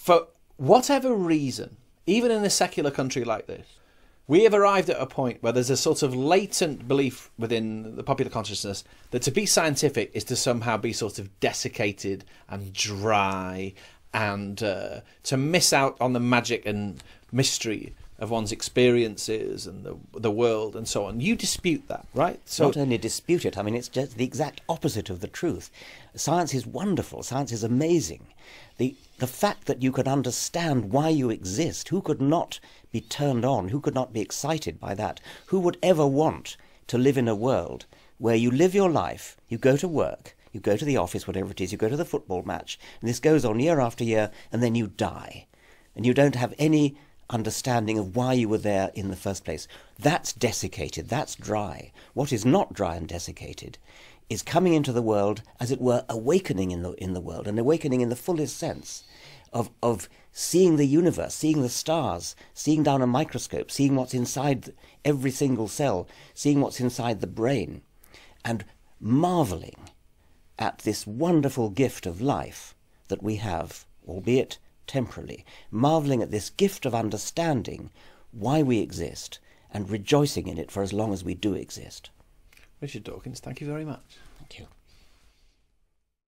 for whatever reason, even in a secular country like this, we have arrived at a point where there's a sort of latent belief within the popular consciousness that to be scientific is to somehow be sort of desiccated and dry and uh, to miss out on the magic and mystery of one's experiences and the the world and so on. You dispute that, right? So not only dispute it, I mean it's just the exact opposite of the truth. Science is wonderful. Science is amazing. The the fact that you could understand why you exist, who could not be turned on, who could not be excited by that? Who would ever want to live in a world where you live your life, you go to work, you go to the office, whatever it is, you go to the football match, and this goes on year after year, and then you die. And you don't have any understanding of why you were there in the first place. That's desiccated, that's dry. What is not dry and desiccated is coming into the world, as it were, awakening in the, in the world, and awakening in the fullest sense of, of seeing the universe, seeing the stars, seeing down a microscope, seeing what's inside every single cell, seeing what's inside the brain, and marveling at this wonderful gift of life that we have, albeit temporarily, marveling at this gift of understanding why we exist and rejoicing in it for as long as we do exist. Richard Dawkins, thank you very much. Thank you.